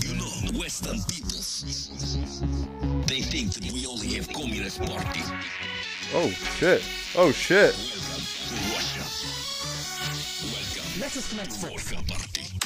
You know, the Western peoples, they think that we only have communist party. Oh shit. Oh shit. To Russia. Welcome. Let us commence Vodka party.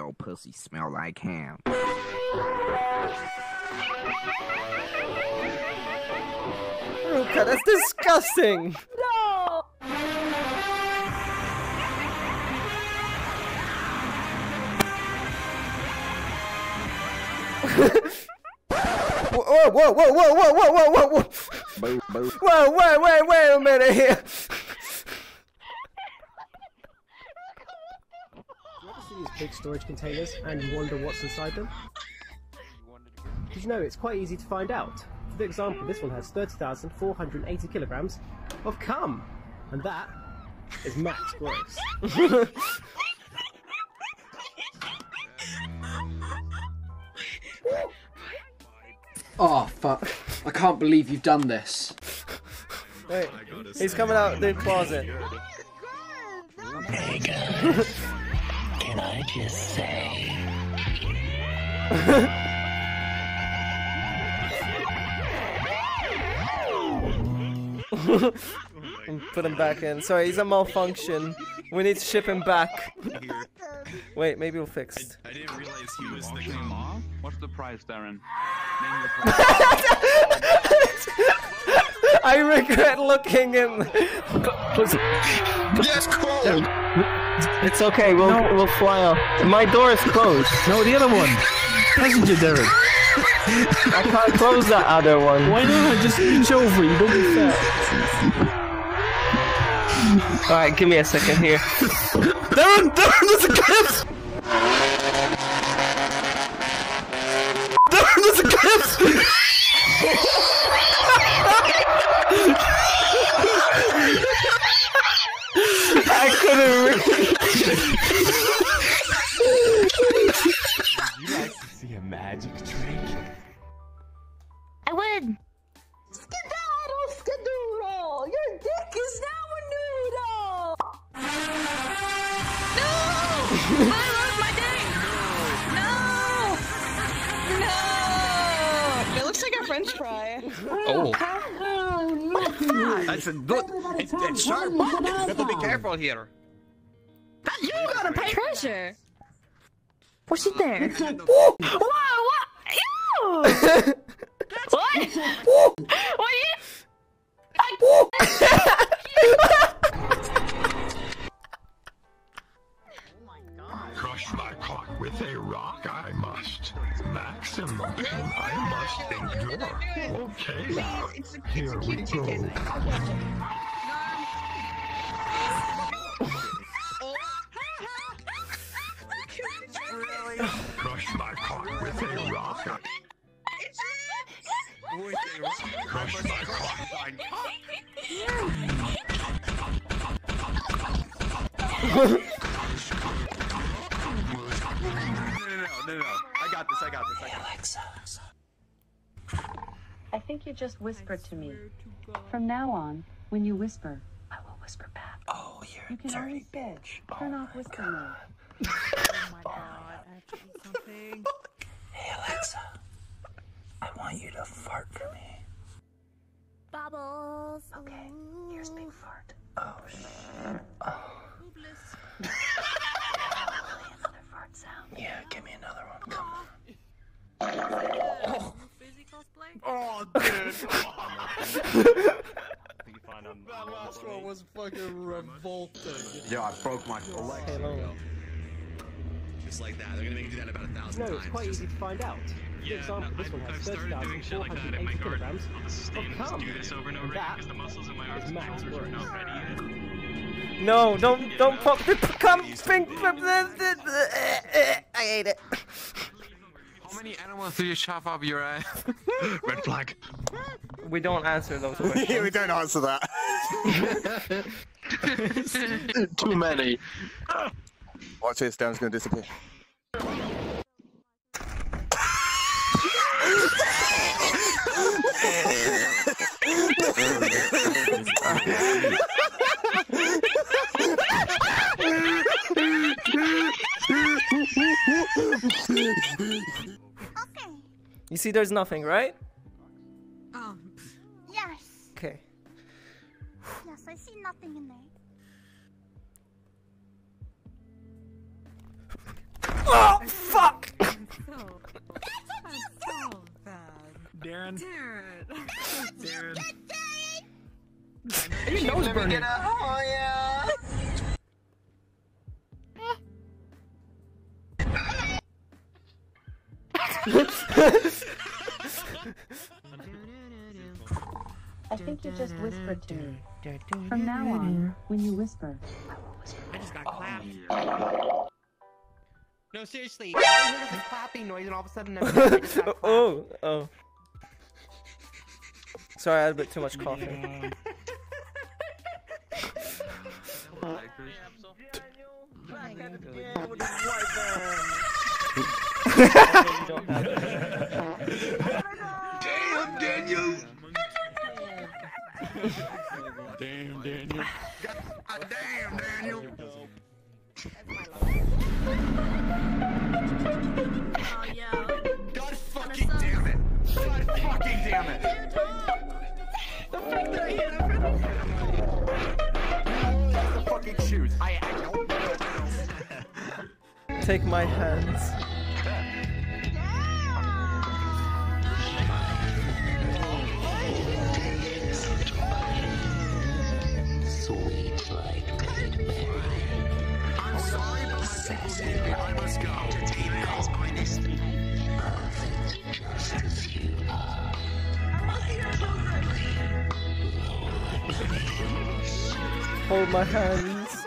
your pussy smell like ham. Ruqa, that's disgusting! No! whoa, whoa, whoa, whoa, whoa, whoa, whoa, whoa! Boo, boo. Whoa, wait, wait, wait a minute here! Big storage containers and you wonder what's inside them? Did you know it's quite easy to find out? For example, this one has 30,480 kilograms of cum, and that is max gross. Oh fuck! I can't believe you've done this. Wait, he's coming out the closet. Can I just say? And put him back in. Sorry, he's a malfunction. We need to ship him back. Wait, maybe we'll fix. it. I didn't realize he was the What's the price, Darren? I regret looking in. Yes, close. It's okay. We'll we'll fly off. My door is closed. No, the other one. Passenger Darren. I can't close that other one. Why not? I just reach over. You don't be fat. All right, give me a second here. Darren, Darren, there's a clip. I love my dick! No! No! It looks like a french fry. Oh. What fuck? That's a good. It's, it's sharp. You have to be careful here. You gotta pay treasure. What's it there? Whoa! What? Ew! what? what you? Crush Okay. Please, it's a, Here it's a cute chicken. really? Crush my cock with a rock. Crush my cock with no, no, no, no. I got this. I got this. I got this. Alexa. I think you just whispered to me. To From now on, when you whisper, I will whisper back. Oh, you're You can dirty bitch. Turn oh off whisper mode. oh my oh god, I have to do something. Hey Alexa, I want you to fart for me. Bubbles. Okay, here's big fart. Oh shit. Oh. Another fart sound. Yeah, give me another one. Oh, dude. That last one was fucking revolting. Yo, I broke my collection. Just like that. They're gonna make you do that about a thousand No, times. it's quite easy to find out. For Yeah, example, this one has I've started doing shit like that in my garden. kilograms I'll just of stand and just Do this over and over that because the muscles in my arms and shoulders are not ready yet. No, don't don't pop the cum thing. I ate it. How many animals do you shove up your ass? Red flag. We don't answer those questions. yeah, we don't answer that. Too many. Watch this, Dan's gonna disappear. You see, there's nothing, right? Oh. Yes. Okay. Yes, I see nothing in there. Oh fuck! Darren. Darren. Your nose burning. Oh yeah. I think you just whispered to me. From now on, when you whisper, I just got oh, clapped. No, seriously. I heard was a clapping noise, and all of a sudden, I just got oh, oh. Sorry, I had a bit too much coffee. Damn, Daniel. Damn, Daniel. damn, Daniel. Oh yeah. God fucking damn it. God fucking damn it. The fact that I hit the fucking shoes. I, I don't. know. Take my hands. Sorry, but my people need me. I must go. just as you are. Hold my hands.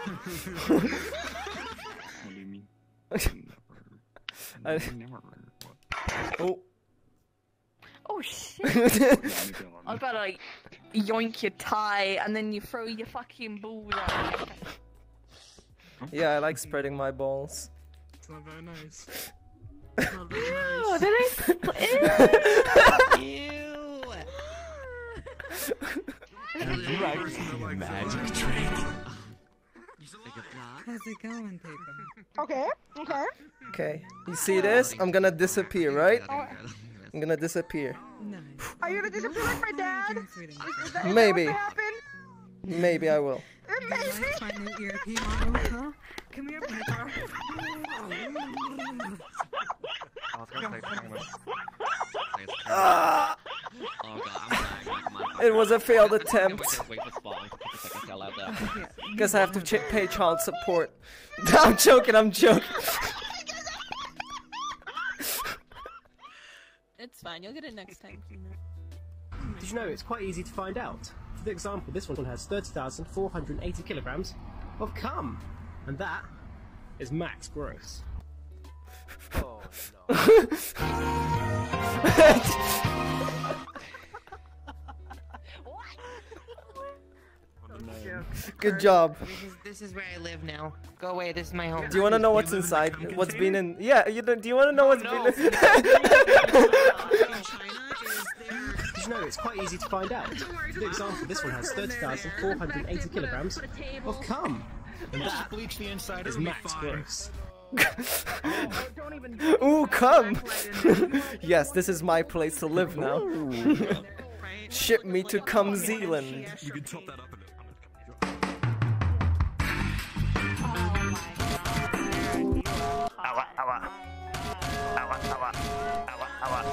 I, oh. Oh shit! I gotta like, yoink your tie and then you throw your fucking balls out. Yeah, I like spreading my balls. It's not very nice. Ew, did I? Magic trick. How's it going, paper? Okay. Okay. Okay, you see this? I'm gonna disappear, oh, right? I'm gonna disappear. Are you gonna disappear like my dad? Is that, is Maybe. That what happened? Maybe I will. Maybe. My new ERP model, huh? Come here, paper. I was gonna say penguin. Ah! Oh god, I'm dying. Like, my It was a failed attempt. wait for spawn. Take a second to allow that. Guess I have to ch pay child support. I'm joking, I'm joking. It's fine. You'll get it next time. Did you know it's quite easy to find out? For example, this one has 30,480 kilograms of cum. And that is max gross. Oh, Good job. This is, this is where I live now. Go away. This is my home. Do you want to know what's inside? What's been in? Yeah, you do, do you want to know what's been in? Did you know it's quite easy to find out? For example, this one has 30,480 kilograms of cum. And that bleach the inside is it'll be max gross. Ooh, come! yes, this is my place to live now. Ship me to Cum Zealand. You can top that up. Awa, awa. Awa, awa. Awa, awa.